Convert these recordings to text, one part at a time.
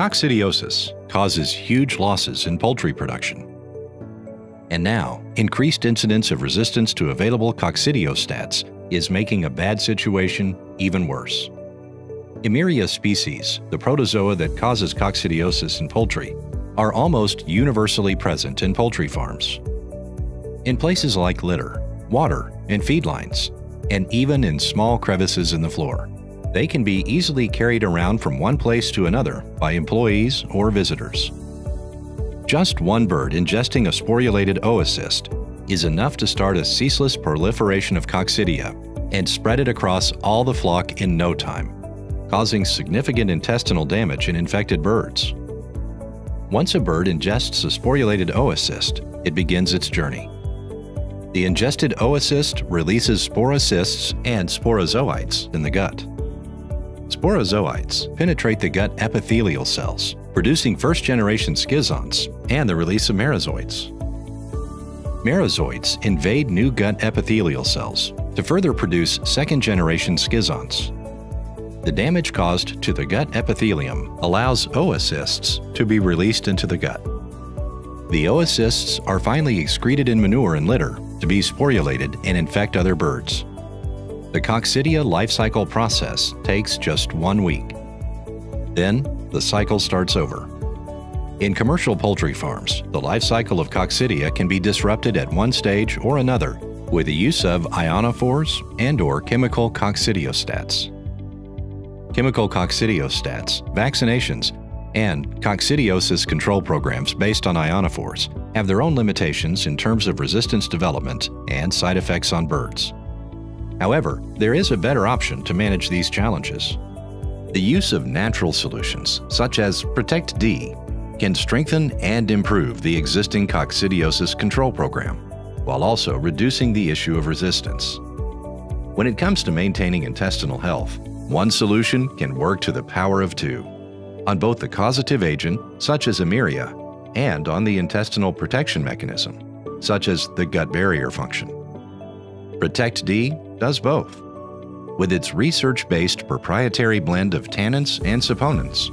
Coccidiosis causes huge losses in poultry production. And now, increased incidence of resistance to available coccidiostats is making a bad situation even worse. Eimeria species, the protozoa that causes coccidiosis in poultry, are almost universally present in poultry farms. In places like litter, water, and feed lines, and even in small crevices in the floor. They can be easily carried around from one place to another by employees or visitors. Just one bird ingesting a sporulated oocyst is enough to start a ceaseless proliferation of coccidia and spread it across all the flock in no time, causing significant intestinal damage in infected birds. Once a bird ingests a sporulated oocyst, it begins its journey. The ingested oocyst releases sporocysts and sporozoites in the gut. Sporozoites penetrate the gut epithelial cells, producing first-generation schizonts and the release of merozoites. Merozoites invade new gut epithelial cells to further produce second-generation schizonts. The damage caused to the gut epithelium allows oocysts to be released into the gut. The oocysts are finally excreted in manure and litter to be sporulated and infect other birds. The coccidia life cycle process takes just one week. Then, the cycle starts over. In commercial poultry farms, the life cycle of coccidia can be disrupted at one stage or another with the use of ionophores and or chemical coccidiostats. Chemical coccidiostats, vaccinations, and coccidiosis control programs based on ionophores have their own limitations in terms of resistance development and side effects on birds. However, there is a better option to manage these challenges. The use of natural solutions, such as Pretect D, can strengthen and improve the existing coccidiosis control program, while also reducing the issue of resistance. When it comes to maintaining intestinal health, one solution can work to the power of two, on both the causative agent, such as Eimeria, and on the intestinal protection mechanism, such as the gut barrier function. Pretect D does both. With its research-based proprietary blend of tannins and saponins,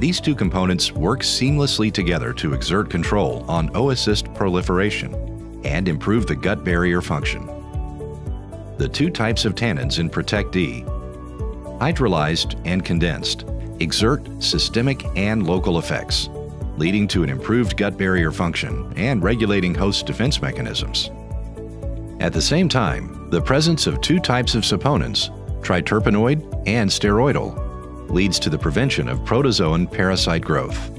these two components work seamlessly together to exert control on oocyst proliferation and improve the gut barrier function. The two types of tannins in Pretect D, hydrolyzed and condensed, exert systemic and local effects, leading to an improved gut barrier function and regulating host defense mechanisms. At the same time, the presence of two types of saponins, triterpenoid and steroidal, leads to the prevention of protozoan parasite growth.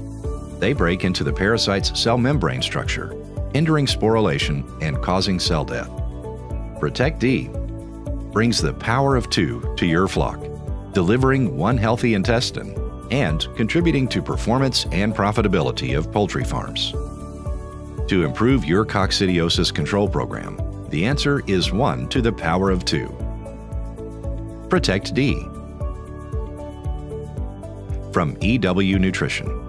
They break into the parasite's cell membrane structure, hindering sporulation and causing cell death. Pretect D brings the power of two to your flock, delivering one healthy intestine and contributing to performance and profitability of poultry farms. To improve your coccidiosis control program, the answer is 1 to the power of 2. Pretect D. From EW Nutrition.